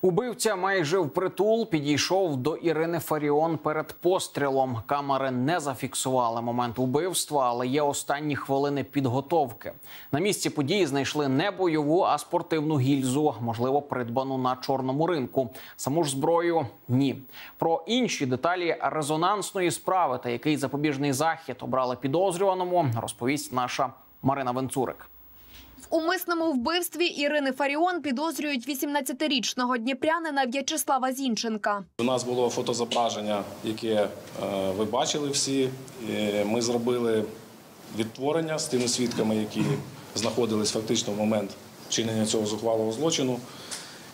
Убивця майже впритул підійшов до Ірини Фаріон перед пострілом. Камери не зафіксували момент убивства, але є останні хвилини підготовки. На місці події знайшли не бойову, а спортивну гільзу, можливо, придбану на чорному ринку. Саму ж зброю ні. Про інші деталі резонансної справи та який запобіжний захід обрали підозрюваному, розповість наша Марина Венцурик. Умисному вбивстві Ірини Фаріон підозрюють 18-річного дніпрянина В'ячеслава Зінченка. У нас було фотозображення, яке е, ви бачили всі. Ми зробили відтворення з тими свідками, які знаходились фактично в момент вчинення цього зухвалого злочину.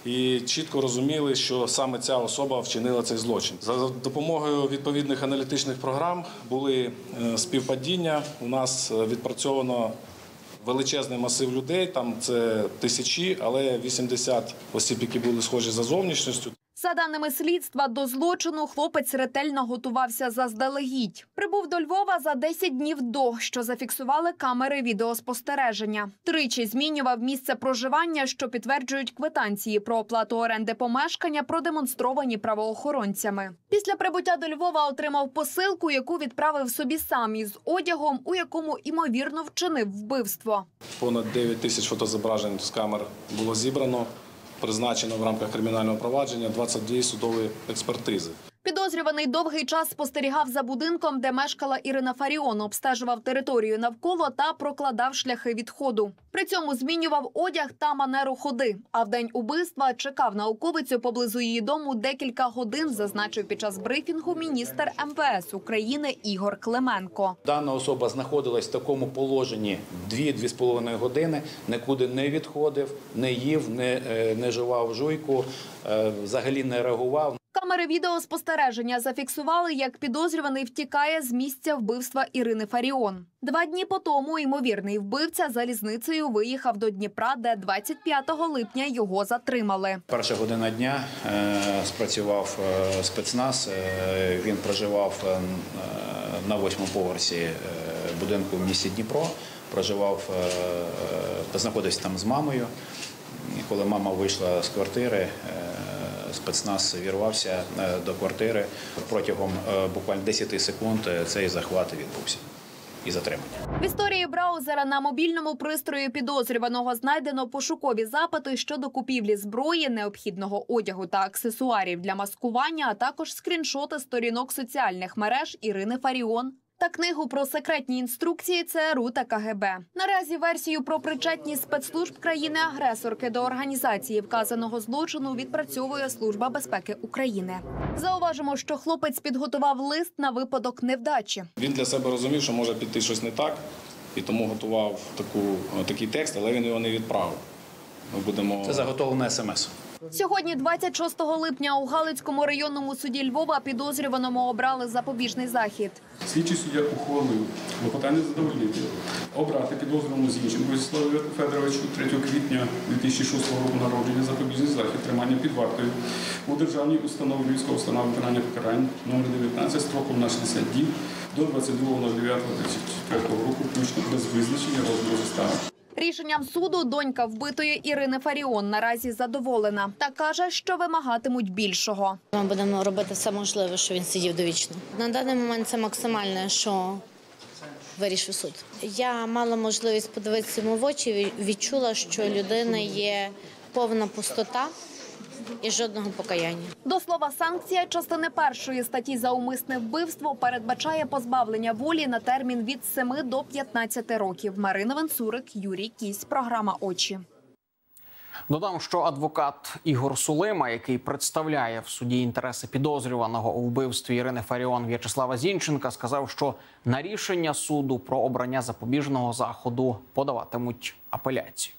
І чітко розуміли, що саме ця особа вчинила цей злочин. За допомогою відповідних аналітичних програм були е, співпадіння. У нас е, відпрацьовано величезний масив людей. Там це тисячі, але 80 осіб, які були схожі за зовнішністю. За даними слідства, до злочину хлопець ретельно готувався заздалегідь. Прибув до Львова за 10 днів до, що зафіксували камери відеоспостереження. Тричі змінював місце проживання, що підтверджують квитанції про оплату оренди помешкання, продемонстровані правоохоронцями. Після прибуття до Львова отримав посилку, яку відправив собі сам із одягом, у якому імовірно вчинив вбивство. Понад 9 тисяч фотозображень з камер було зібрано, призначено в рамках кримінального провадження 22 судові експертизи. Підозрюваний довгий час спостерігав за будинком, де мешкала Ірина Фаріон, обстежував територію навколо та прокладав шляхи відходу. При цьому змінював одяг та манеру ходи. А в день убивства чекав науковицю поблизу її дому декілька годин, зазначив під час брифінгу міністр МВС України Ігор Клименко. Дана особа знаходилась в такому положенні 2-2,5 години, нікуди не відходив, не їв, не, е, не жував жуйку, е, взагалі не реагував. Камери відеоспостереження зафіксували, як підозрюваний втікає з місця вбивства Ірини Фаріон. Два дні по тому ймовірний вбивця залізницею виїхав до Дніпра, де 25 липня його затримали. Перша година дня е, спрацював е, спецназ. Е, він проживав на восьмому поверсі будинку в місті Дніпро. Проживав, знаходився там з мамою. Коли мама вийшла з квартири, спецназ вірвався е, до квартири. Протягом е, буквально 10 секунд е, цей захват відбувся і затримання. В історії браузера на мобільному пристрої підозрюваного знайдено пошукові запити щодо купівлі зброї, необхідного одягу та аксесуарів для маскування, а також скріншоти сторінок соціальних мереж Ірини Фаріон. Та книгу про секретні інструкції ЦРУ та КГБ. Наразі версію про причетність спецслужб країни-агресорки до організації вказаного злочину відпрацьовує Служба безпеки України. Зауважимо, що хлопець підготував лист на випадок невдачі. Він для себе розумів, що може піти щось не так, і тому готував таку, такий текст, але він його не відправив. Ми будемо Це заготовлене смс. Сьогодні, 26 липня, у Галицькому районному суді Львова підозрюваному обрали запобіжний захід. Слідчий суддя ухвалив клопотання задовольнити, обрати підозрюваному Зінченку Вячеславу Федоровичу 3 квітня 2006 року народження запобіжний захід тримання під вартою у державній установі Львівського установа виконання покарань номер 19 строком на 60 діб до 22.09.2004 року, включно без визначення розміру застави. Рішенням суду донька вбитої Ірини Фаріон наразі задоволена та каже, що вимагатимуть більшого. Ми будемо робити все можливе, що він сидів довічно. На даний момент це максимальне, що вирішив суд. Я мала можливість подивитися йому в очі. Відчула, що людина є повна пустота і жодного покаяння. До слова, санкція частини першої статті за умисне вбивство передбачає позбавлення волі на термін від 7 до 15 років. Марина Венцурик, Юрій Кісь, програма Очі. Додам, що адвокат Ігор Сулима, який представляє в суді інтереси підозрюваного у вбивстві Ірини Фаріон В'ячеслава Зінченка, сказав, що на рішення суду про обрання запобіжного заходу подаватимуть апеляцію.